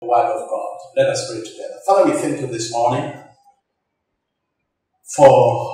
Word of God. Let us pray together. Father, we thank you this morning for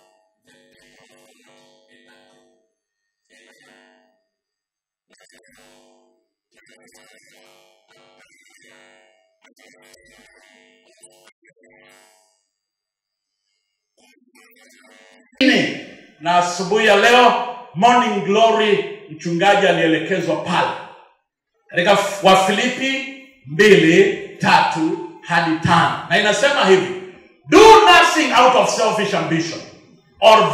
na asubuhi ya leo morning glory mchungaji alielekezwa pale. Katika wafilipi mbili tatu hadi tano. Na inasema hivi do nothing out of selfish ambition or